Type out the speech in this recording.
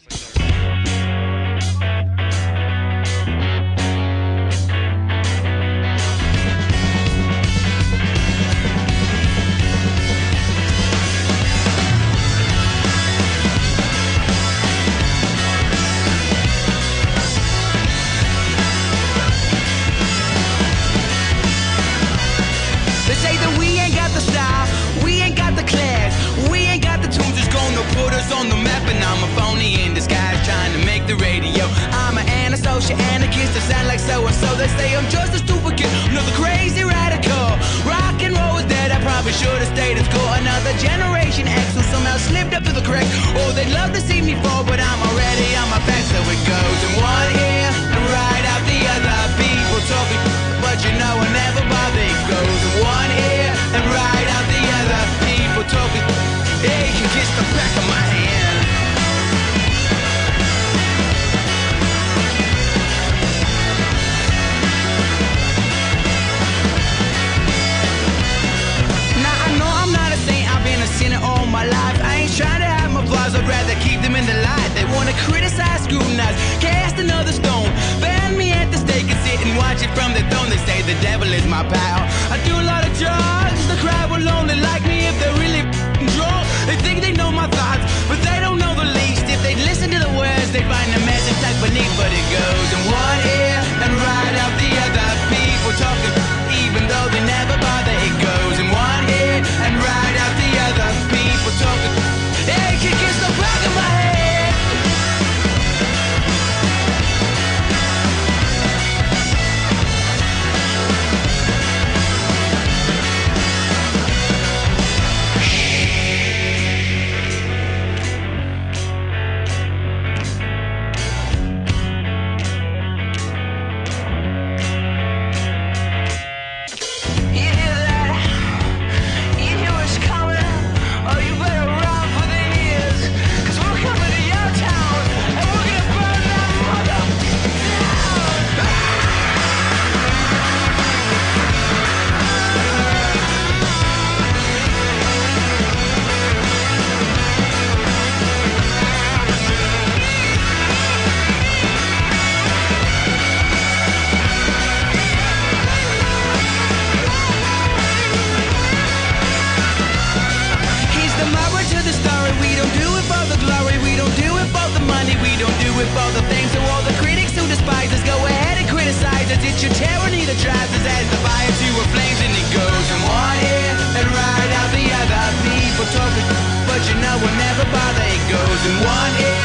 They They say I'm just a stupid kid, another crazy radical. Rock and roll is dead, I probably should have stayed in school. Another generation X who somehow slipped up to the cracks. Oh, they'd love to see me fall, but I'm already on my back, so it goes in one ear and right out the other. People talking, but you know I never bother. It goes in one ear and right out the other. People talking, hey, you can kiss the back of my wanna criticize, scrutinize, cast another stone. Ban me at the stake and sit and watch it from the throne. They say the devil is my pal. I do a lot of drugs, the crowd will only like me if they're really One. what is